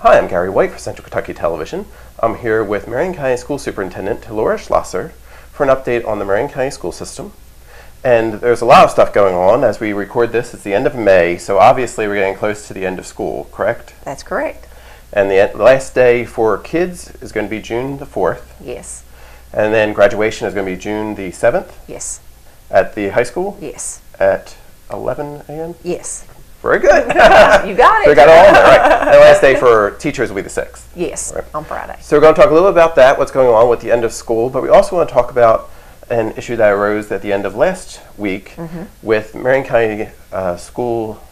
Hi, I'm Gary White for Central Kentucky Television. I'm here with Marion County School Superintendent Taylora Schlosser for an update on the Marion County school system. And there's a lot of stuff going on as we record this. It's the end of May, so obviously we're getting close to the end of school, correct? That's correct. And the last day for kids is going to be June the 4th. Yes. And then graduation is going to be June the 7th Yes. at the high school Yes. at 11 a.m. Yes. Very good. You got So we it. got it all in there, right? And the last day for teachers will be the 6th. Yes. Right. On Friday. So we're going to talk a little about that, what's going on with the end of school, but we also want to talk about an issue that arose at the end of last week with Marion County uh, School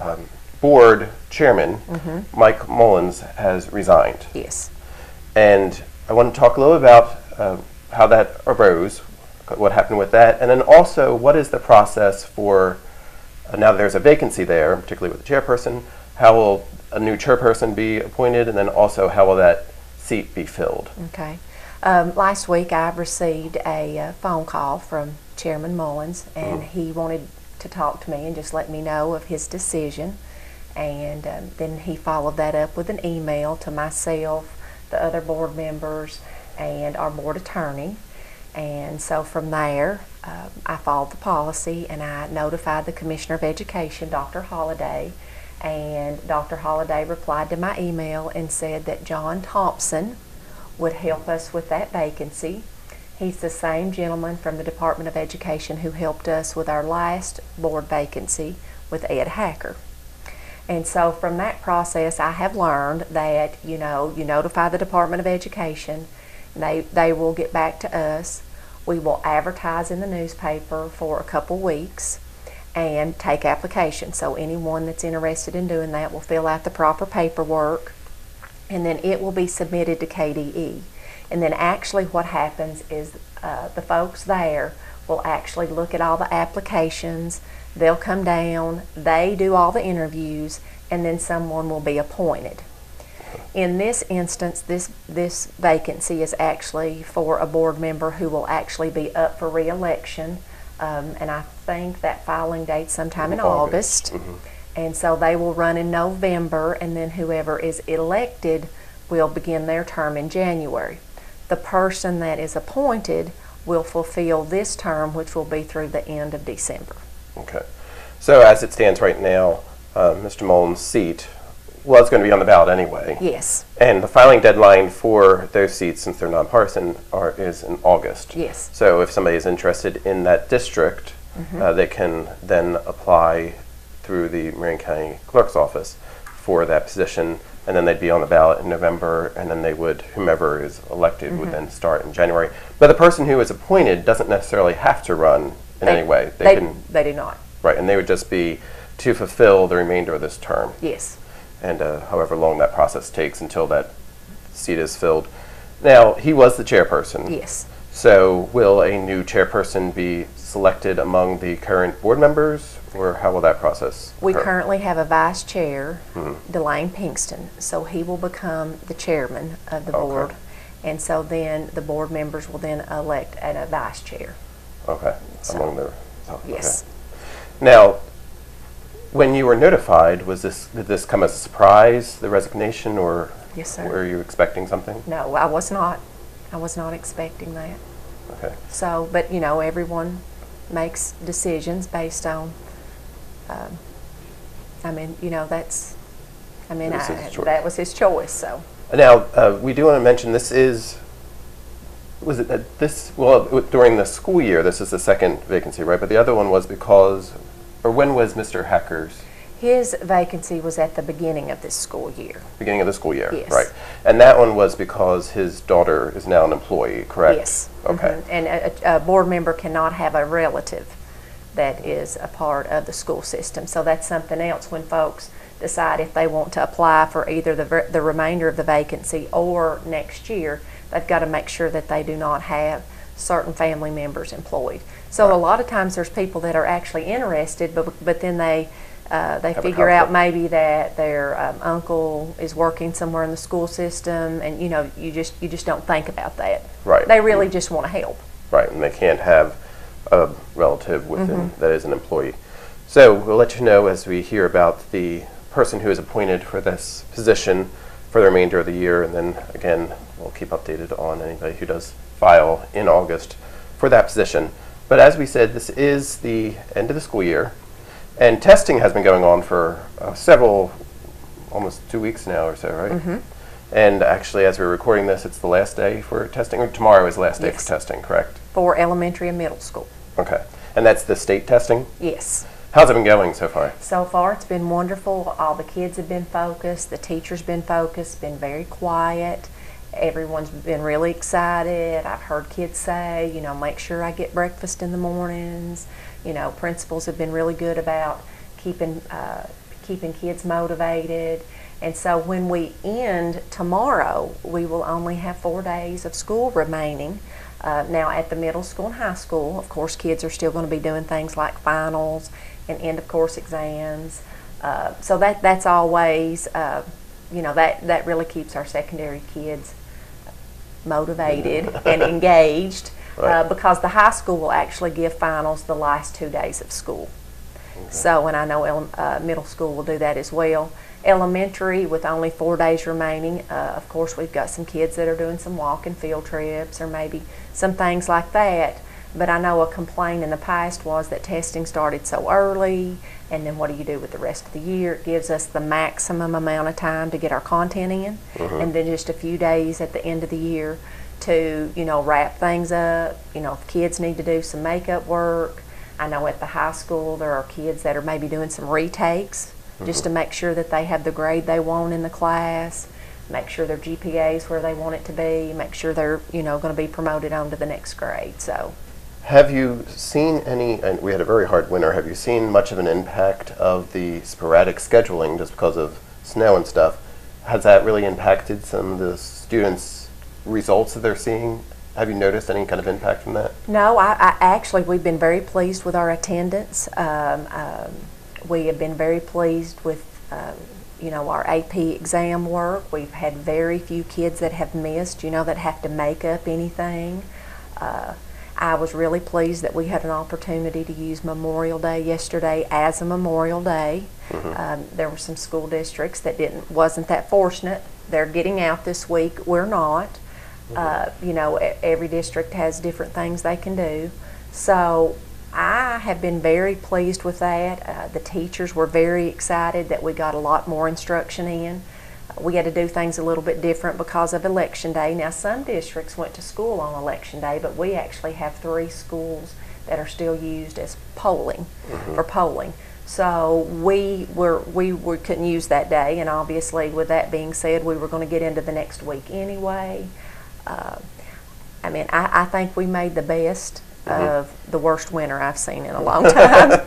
um, Board Chairman Mike Mullins has resigned. Yes. And I want to talk a little about uh, how that arose, what happened with that, and then also what is the process for uh, now that there's a vacancy there, particularly with the chairperson, how will a new chairperson be appointed, and then also how will that seat be filled? Okay. Um, last week I received a uh, phone call from Chairman Mullins, and he wanted to talk to me and just let me know of his decision. And um, then he followed that up with an email to myself, the other board members, and our board attorney. And so from there, um, I followed the policy and I notified the Commissioner of Education, Dr. Holliday. And Dr. Holliday replied to my email and said that John Thompson would help us with that vacancy. He's the same gentleman from the Department of Education who helped us with our last board vacancy with Ed Hacker. And so from that process, I have learned that, you know, you notify the Department of Education, they, they will get back to us. We will advertise in the newspaper for a couple weeks and take applications. So anyone that's interested in doing that will fill out the proper paperwork and then it will be submitted to KDE. And then actually what happens is uh, the folks there will actually look at all the applications, they'll come down, they do all the interviews, and then someone will be appointed. In this instance, this, this vacancy is actually for a board member who will actually be up for reelection. Um, and I think that filing date's sometime in August. August. And so they will run in November, and then whoever is elected will begin their term in January. The person that is appointed will fulfill this term, which will be through the end of December. Okay. So as it stands right now, uh, Mr. Mullins' seat was going to be on the ballot anyway. Yes, And the filing deadline for those seats, since they're nonpartisan, are, is in August. yes, So if somebody is interested in that district, uh, they can then apply through the Marion County Clerk's Office for that position, and then they'd be on the ballot in November, and then they would, whomever is elected would then start in January. But the person who is appointed doesn't necessarily have to run in They- any way. They, they, can, they do not. right, and they would just be to fulfill the remainder of this term Yes, and uh, however long that process takes until that seat is filled. Now, he was the chairperson. yes. So, will a new chairperson be selected among the current board members, or how will that process? We occur? currently have a vice chair, Mm-hmm. Delane Pinkston, so he will become the chairman of the Okay. board. And so then the board members will then elect a vice chair. Okay, So- among the. oh, okay. Yes. Now, when you were notified, was this did this come as a surprise, the resignation, or Yes, sir. were you expecting something? No, I was not. I was not expecting that. Okay. So, but you know, everyone makes decisions based on. Um, I mean, you know, that's. I mean, was I, that was his choice. So, Now, uh, we do want to mention this is, was it that this, well, during the school year, this is the second vacancy, right? But the other one was because, or when was Mr. Hacker's, his vacancy was at the beginning of this school year. beginning of the school year? Yes. Right. And that one was because his daughter is now an employee, correct? Yes. Okay. Mhm. And a, a a board member cannot have a relative that is a part of the school system. So that's something else when folks decide if they want to apply for either the, the remainder of the vacancy or next year, they've got to make sure that they do not have certain family members employed. So a lot of times there's people that are actually interested, but, but then they, uh, they Have figure out maybe that their um, uncle is working somewhere in the school system and, you know, you just, you just don't think about that. Right. They really just want to help. Right, and they can't have a relative within Mm-hmm. that is an employee. So we'll let you know as we hear about the person who is appointed for this position for the remainder of the year, and then again, we'll keep updated on anybody who does file in August for that position. But as we said, this is the end of the school year, and testing has been going on for uh, several, almost two weeks now or so, right? Mm -hmm. And actually, as we're recording this, it's the last day for testing, or tomorrow is the last day Yes. for testing, correct? For elementary and middle school. Okay. And that's the state testing? Yes. How's it been going so far? So far, it's been wonderful. All the kids have been focused. The teachers been focused. Been very quiet. Everyone's been really excited. I've heard kids say, you know, make sure I get breakfast in the mornings. You know, principals have been really good about keeping uh, keeping kids motivated. And so when we end tomorrow, we will only have four days of school remaining. Uh, now, at the middle school and high school, of course, kids are still going to be doing things like finals and end of course exams. Uh, so that that's always, uh, you know, that that really keeps our secondary kids motivated and engaged uh, because the high school will actually give finals the last two days of school. So, and I know uh, middle school will do that as well. Elementary, with only four days remaining, uh, of course, we've got some kids that are doing some walking field trips or maybe some things like that. But I know a complaint in the past was that testing started so early, and then what do you do with the rest of the year? It gives us the maximum amount of time to get our content in, mm-hmm. and then just a few days at the end of the year to, you know, wrap things up. You know, if kids need to do some makeup work, I know at the high school there are kids that are maybe doing some retakes mm-hmm. just to make sure that they have the grade they want in the class, make sure their GPA is where they want it to be, make sure they're, you know, going to be promoted on to the next grade. So, Have you seen any, and we had a very hard winter, have you seen much of an impact of the sporadic scheduling just because of snow and stuff? Has that really impacted some of the students' results that they're seeing? Have you noticed any kind of impact from that? No, I, I actually we've been very pleased with our attendance. Um, um, we have been very pleased with um, you know our AP exam work. We've had very few kids that have missed. You know that have to make up anything. Uh, I was really pleased that we had an opportunity to use Memorial Day yesterday as a Memorial Day. Um, there were some school districts that didn't wasn't that fortunate. They're getting out this week. We're not. Uh, you know, every district has different things they can do. So I have been very pleased with that. Uh, the teachers were very excited that we got a lot more instruction in. We had to do things a little bit different because of election day. Now, some districts went to school on election day, but we actually have three schools that are still used as polling for polling. So we were we were, couldn't use that day, and obviously, with that being said, we were going to get into the next week anyway. Uh, I mean, I, I think we made the best of the worst winter I've seen in a long time.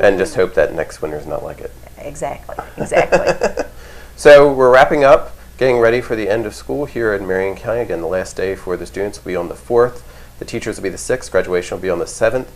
And just hope that next winter's not like it. exactly, exactly. So we're wrapping up, getting ready for the end of school here in Marion County. Again, the last day for the students will be on the 4th. The teachers will be the 6th. Graduation will be on the 7th.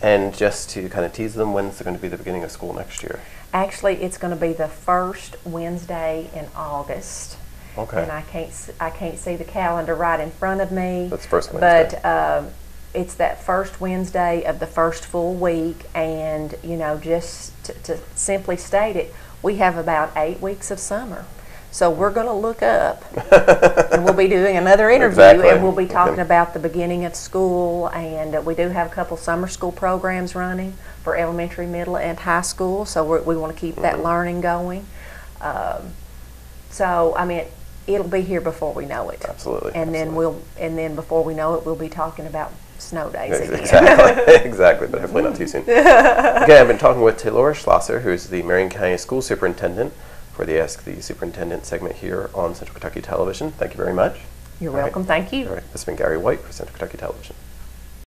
And just to kind of tease them, when's it going to be the beginning of school next year? Actually, it's going to be the first Wednesday in August. Okay. And I can't I can't see the calendar right in front of me. That's first Wednesday. But um, it's that first Wednesday of the first full week, and you know, just to, to simply state it, we have about eight weeks of summer. So we're going to look up, and we'll be doing another interview, Exactly. and we'll be talking Okay. about the beginning of school, and uh, we do have a couple summer school programs running for elementary, middle, and high school. So we want to keep Mm-hmm. that learning going. Um, so I mean, it'll be here before we know it. Absolutely, And then we'll, and then before we know it, we'll be talking about snow days again. Exactly, exactly, but hopefully not too soon. okay, I've been talking with Taylora Schlosser, who's the Marion County School Superintendent, for the Ask the Superintendent segment here on Central Kentucky Television. Thank you very much. You're All right. welcome. Thank you. All right, this has been Gary White for Central Kentucky Television.